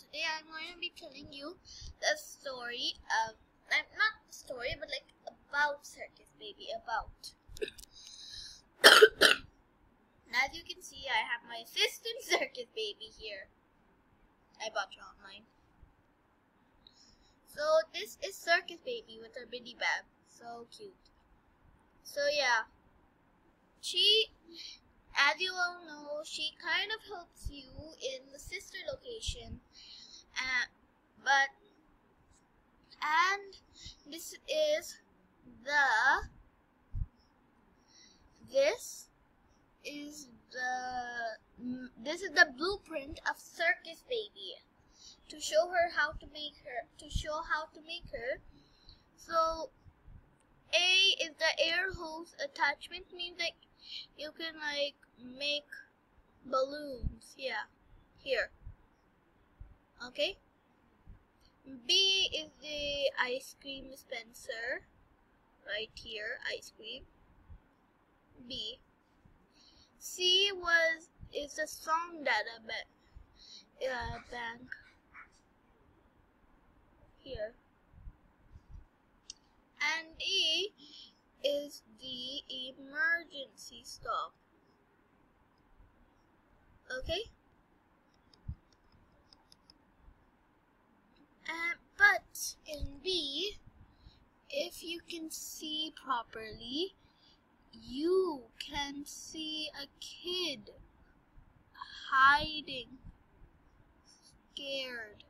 today I'm going to be telling you the story of, uh, not the story, but like about Circus Baby, about. As you can see, I have my assistant Circus Baby here. I bought her online. So this is Circus Baby with her Bidybab. So cute. So yeah. She as you all know, she kind of helps you in the sister location. Uh, but, and this is the, this is the, this is the blueprint of Circus Baby to show her how to make her, to show how to make her. So, A is the air hose attachment means like you can like make balloons yeah here okay. B is the ice cream dispenser. Right here ice cream. B. C was is the song data uh, bank here. And E is the emergency stop. Okay? Uh, but in B, if you can see properly, you can see a kid hiding, scared,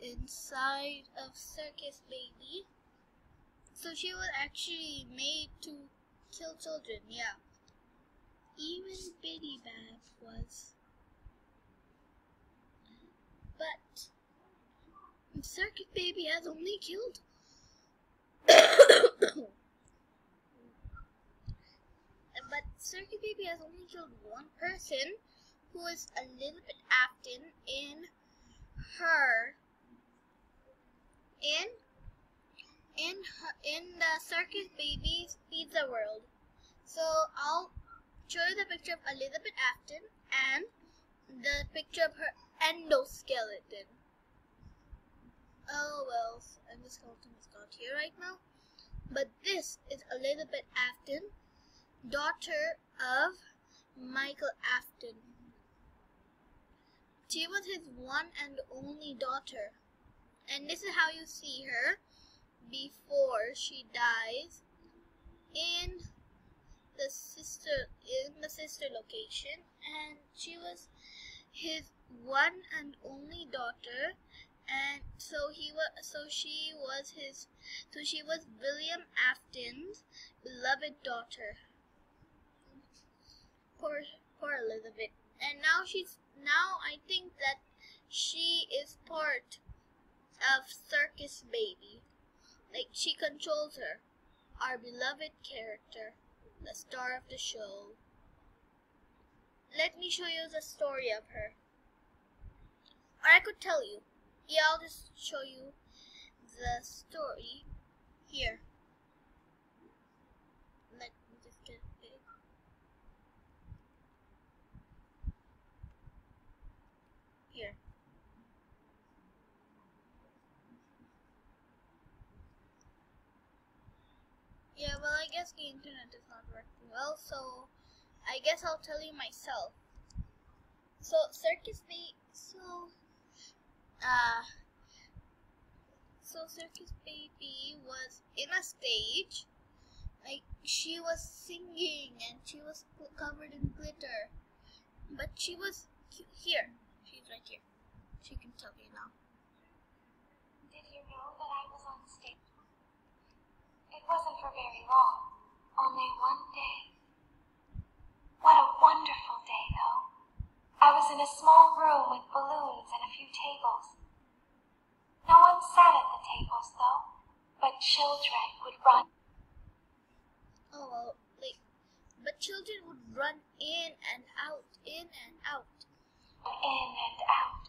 inside of Circus Baby. So she was actually made to kill children, yeah. Even Bidybab was. But Circus Baby has only killed but Circus Baby has only killed one person who is a little bit acting in her in in her, in the Circus Baby's Pizza World. So I'll show you the picture of Elizabeth Afton and the picture of her endoskeleton. Oh well, endoskeleton is not here right now. But this is Elizabeth Afton, daughter of Michael Afton. She was his one and only daughter. And this is how you see her before she dies in the sister in the sister location and she was his one and only daughter and so he was so she was his so she was William Afton's beloved daughter poor poor Elizabeth and now she's now I think that she is part of circus baby like she controls her, our beloved character, the star of the show. Let me show you the story of her. Or I could tell you. Yeah, I'll just show you the story here. Let me just get big. Here. Yeah, well, I guess the internet is not working well, so I guess I'll tell you myself. So, Circus Baby, so, uh, so Circus Baby was in a stage, like, she was singing and she was covered in glitter, but she was here, she's right here, she can tell you now. Did you know that I was on stage? It wasn't for very long, only one day. What a wonderful day, though. I was in a small room with balloons tables. No one sat at the tables, though, but children would run. Oh, well, like, but children would run in and out, in and out. In and out.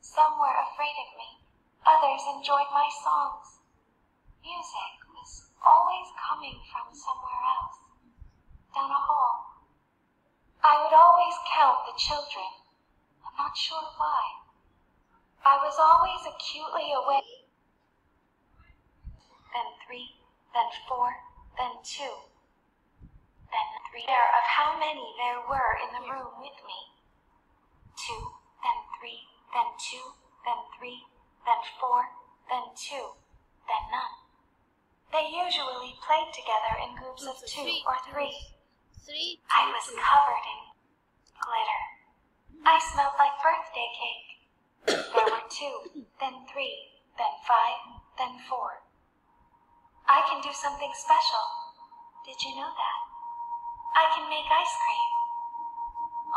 Some were afraid of me, others enjoyed my songs. Music was always coming from somewhere else, down a hall. I would always count the children. I'm not sure why. I was always acutely awake. Then three, then four, then two, then three. Aware of how many there were in the room with me. Two, then three, then two, then three, then four, then two, then none. They usually played together in groups of two or three. Three, I was covered in glitter. I smelled like birthday cake. There were two, then three, then five, then four. I can do something special. Did you know that? I can make ice cream.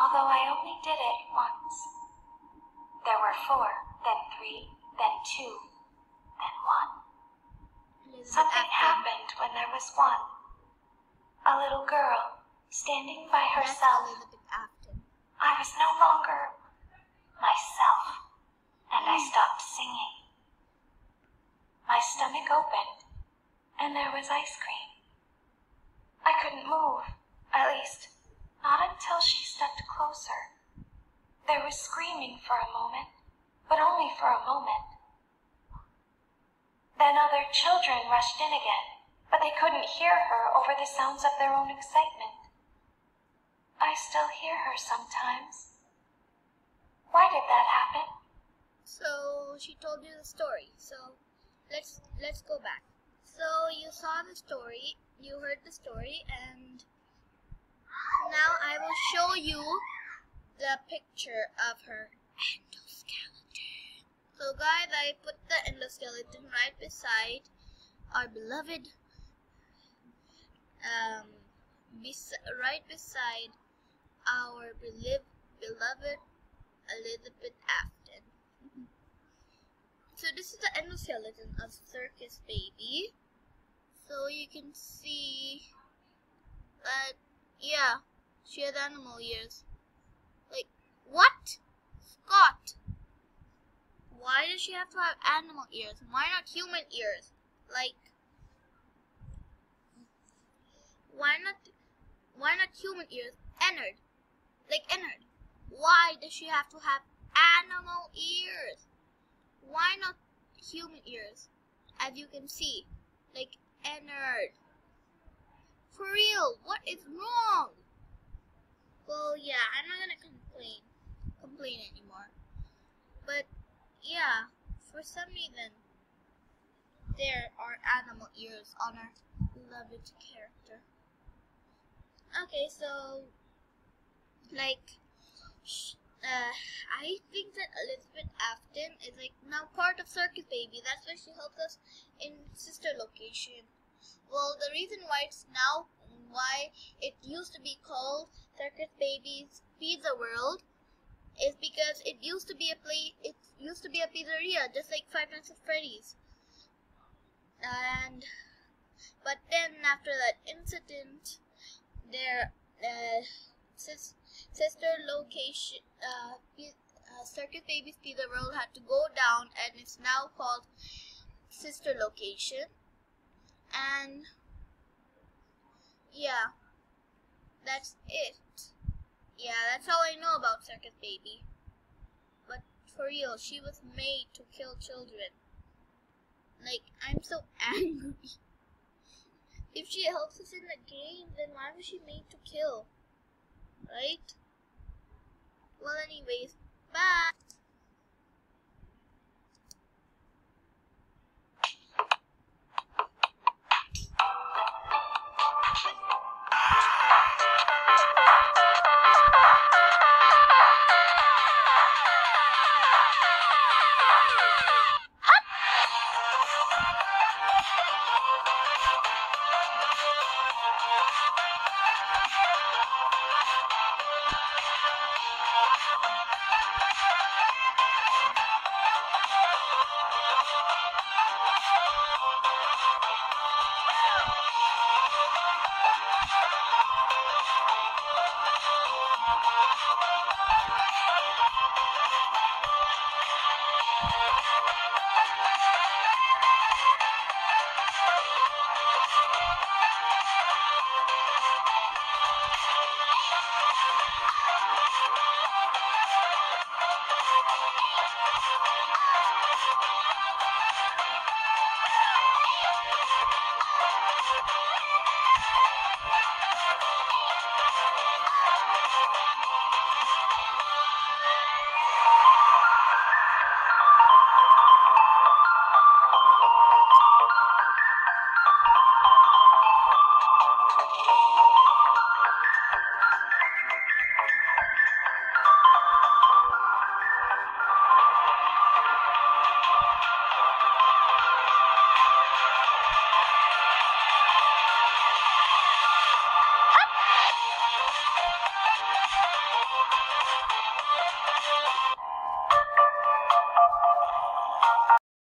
Although I only did it once. There were four, then three, then two, then one. Elizabeth Something happened when there was one. A little girl standing by herself. I was no longer myself, and I stopped singing. My stomach opened, and there was ice cream. I couldn't move, at least, not until she stepped closer. There was screaming for a moment, but only for a moment. Then other children rushed in again, but they couldn't hear her over the sounds of their own excitement. I still hear her sometimes. Why did that happen? So she told you the story. So let's let's go back. So you saw the story, you heard the story, and now I will show you the picture of her endoskeleton. So guys, I put the endoskeleton right beside our beloved, um, bes- right beside our beloved, Elizabeth Afton. So this is the endoskeleton of Circus Baby. So you can see that yeah, she has animal ears. Like what? Scott. Why does she have to have animal ears? Why not human ears? Like why not why not human ears? Ennard. Like Ennard. Why does she have to have animal ears? Why not human ears? As you can see, like Ennard. For real, what is wrong? Well, yeah, I'm not gonna complain, complain anymore. But yeah, for some reason, there are animal ears on our beloved character. Okay, so like uh, I think that Elizabeth Afton is like now part of Circus Baby. That's why she helps us in sister location. Well, the reason why it's now why it used to be called Circus Baby's Pizza World is because it used to be a play. It used to be a pizzeria, just like Five Nights at Freddy's. And but then after that incident, there uh, sis- sister location, uh, uh, Circus Baby's Pizza World had to go down, and it's now called sister location. And yeah, that's it. Yeah, that's all I know about Circus Baby. But for real, she was made to kill children. Like, I'm so angry. If she helps us in the game, then why was she made to kill? Right? Well, anyways, bye.